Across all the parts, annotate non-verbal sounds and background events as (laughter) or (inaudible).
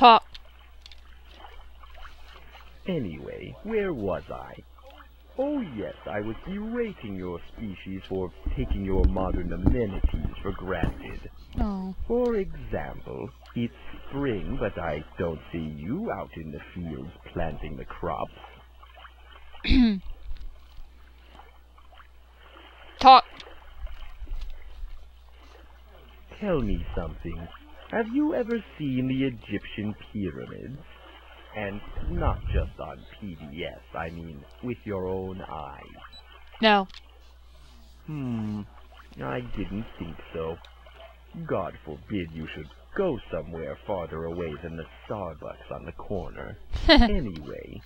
Talk. Anyway, where was I? Oh yes, I was berating your species for taking your modern amenities for granted. Oh. For example, it's spring, but I don't see you out in the fields planting the crops. (clears throat) Talk. Tell me something. Have you ever seen the Egyptian pyramids? And not just on PBS, I mean with your own eyes. No. Hmm, I didn't think so. God forbid you should go somewhere farther away than the Starbucks on the corner. (laughs) anyway,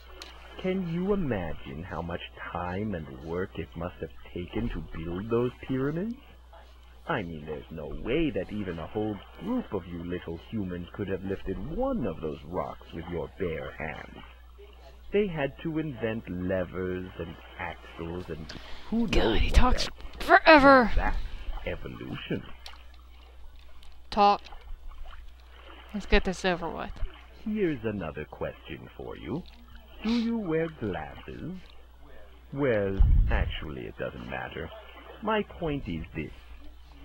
can you imagine how much time and work it must have taken to build those pyramids? I mean, there's no way that even a whole group of you little humans could have lifted one of those rocks with your bare hands. They had to invent levers and axles and who knows God, he talks else. forever. That's evolution. Talk. Let's get this over with. Here's another question for you. Do you wear glasses? Well, actually, it doesn't matter. My point is this.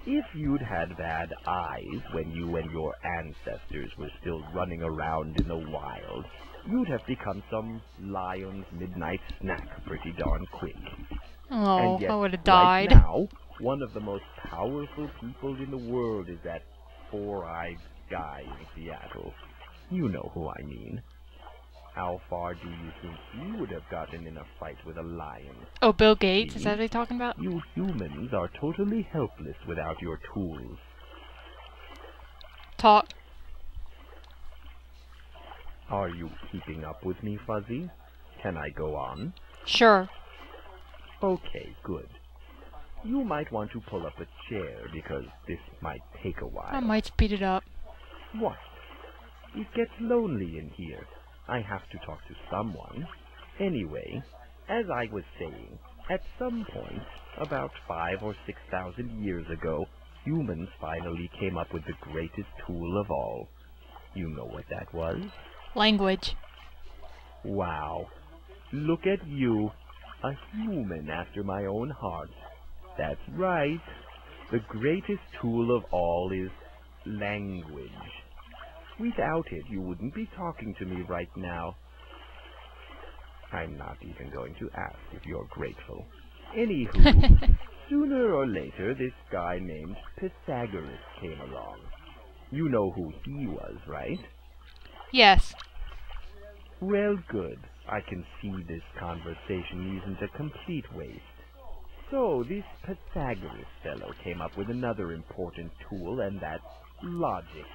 If you'd had bad eyes when you and your ancestors were still running around in the wild, you'd have become some lion's midnight snack pretty darn quick. Oh, and yet, I would have died. right now, one of the most powerful people in the world is that four-eyed guy in Seattle. You know who I mean. How far do you think you would have gotten in a fight with a lion? Oh, Bill Gates? Is that what he's talking about? You humans are totally helpless without your tools. Talk. Are you keeping up with me, Fuzzy? Can I go on? Sure. Okay, good. You might want to pull up a chair because this might take a while. I might speed it up. What? It gets lonely in here. I have to talk to someone. Anyway, as I was saying, at some point, about five or six thousand years ago, humans finally came up with the greatest tool of all. You know what that was? Language. Wow. Look at you, a human after my own heart. That's right. The greatest tool of all is language. Without it, you wouldn't be talking to me right now. I'm not even going to ask if you're grateful. Anywho, (laughs) sooner or later, this guy named Pythagoras came along. You know who he was, right? Yes. Well, good. I can see this conversation isn't a complete waste. So, this Pythagoras fellow came up with another important tool, and that's logic.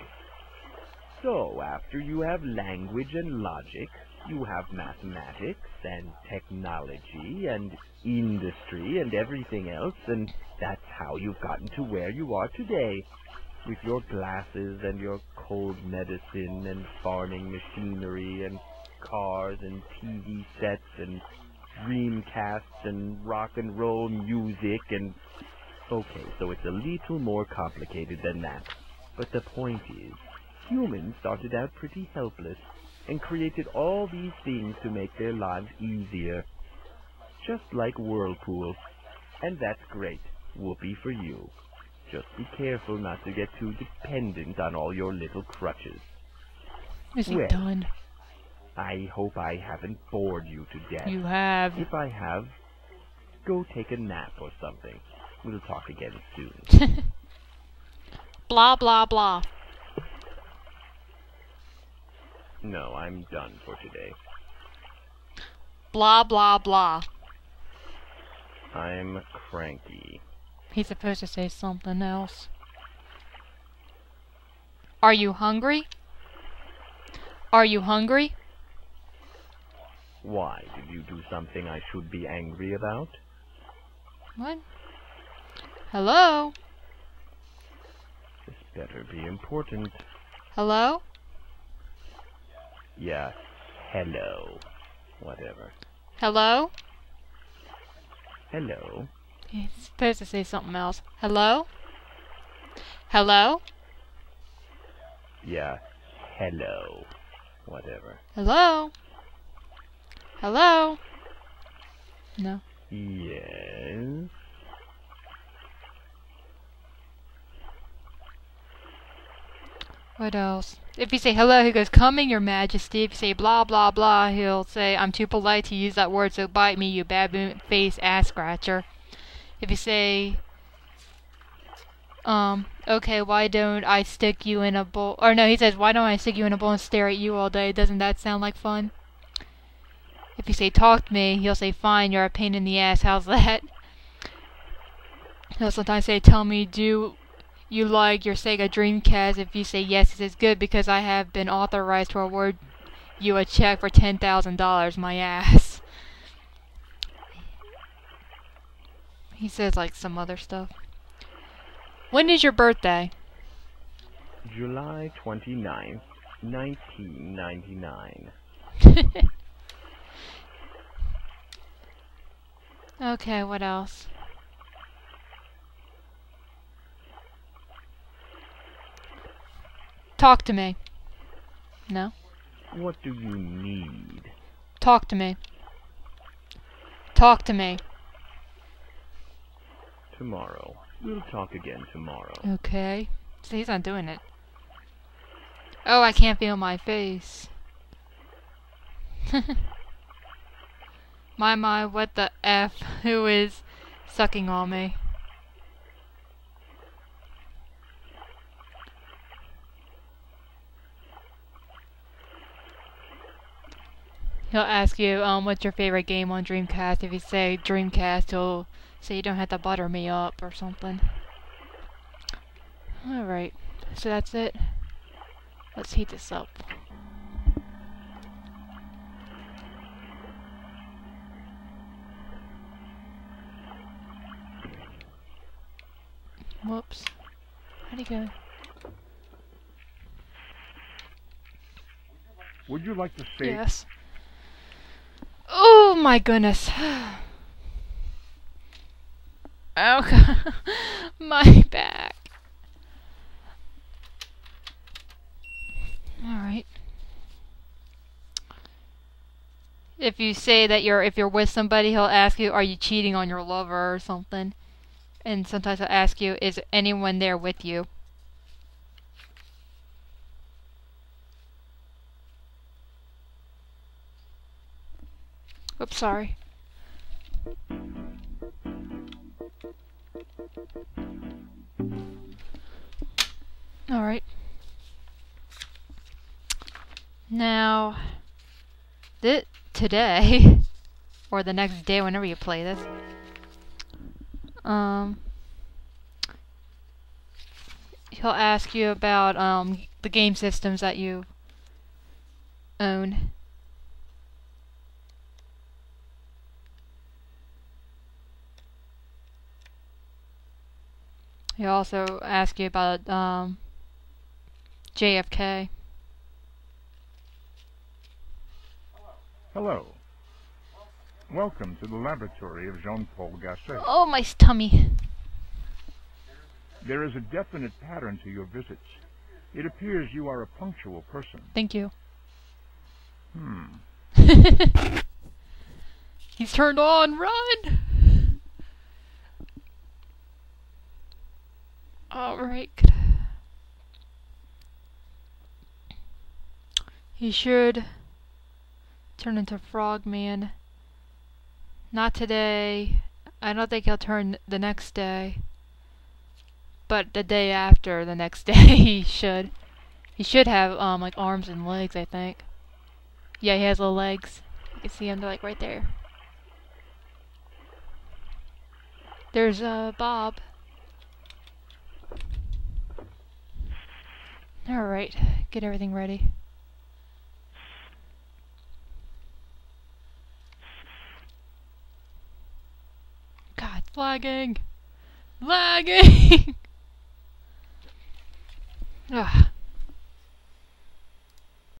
So, after you have language and logic, you have mathematics and technology and industry and everything else, and that's how you've gotten to where you are today. With your glasses and your cold medicine and farming machinery and cars and TV sets and dreamcasts and rock and roll music and... Okay, so it's a little more complicated than that. But the point is, humans started out pretty helpless and created all these things to make their lives easier. Just like Whirlpool. And that's great. Whoopee for you. Just be careful not to get too dependent on all your little crutches. Is he Well. done? I hope I haven't bored you to death. You have. If I have, go take a nap or something. We'll talk again soon. (laughs) blah, blah, blah. No, I'm done for today. Blah, blah, blah. I'm cranky. He's supposed to say something else. Are you hungry? Are you hungry? Why? Did you do something I should be angry about? What? Hello? This better be important. Hello? Yeah. Hello. Whatever. Hello? Hello. He's supposed to say something else. Hello? Hello? Yeah. Hello. whatever. Hello? Hello? No. Yes. What else? If you say hello, he goes, Coming, your majesty. If you say blah blah blah, he'll say, I'm too polite to use that word, so bite me, you baboon face ass scratcher. If you say, um, okay, why don't I stick you in a bowl? Or no, he says, why don't I stick you in a bowl and stare at you all day? Doesn't that sound like fun? If you say, talk to me, he'll say, fine, you're a pain in the ass. How's that? He'll sometimes say, tell me, do you like your Sega Dreamcast? If you say yes, it's good, because I have been authorized to award you a check for $10,000, my ass. He says, like, some other stuff. When is your birthday? July 29th, 1999. (laughs) (laughs) okay, what else? Talk to me. No? What do you need? Talk to me. Talk to me. Tomorrow. We'll talk again tomorrow. Okay. See, he's not doing it. Oh, I can't feel my face. (laughs) my, my, what the F? Who is sucking on me? He'll ask you, um, what's your favorite game on Dreamcast? If you say Dreamcast, he'll say you don't have to butter me up or something. Alright, so that's it. Let's heat this up. Whoops. How'd he go? Would you like to say Yes. My goodness. (sighs) Oh (laughs) my back. Alright. If you say that you're if you're with somebody, he'll ask you, Are you cheating on your lover or something? And sometimes he'll ask you, Is anyone there with you? Oops, sorry. Alright. Now, th today, (laughs) or the next day, whenever you play this, um, he'll ask you about um the game systems that you own. He'll also asked you about um, JFK. hello? Welcome to the laboratory of Jean-Paul Gassé. Oh, my tummy. There is a definite pattern to your visits. It appears you are a punctual person. Thank you. Hmm. (laughs) He's turned on. Run! Alright. He should turn into Frogman. Not today. I don't think he'll turn the next day. But the day after the next (laughs) day he should. He should have um like arms and legs, I think. Yeah, he has little legs. You can see him they're like right there. There's uh Bob. Alright, get everything ready. God, lagging! Lagging! (laughs) Ugh.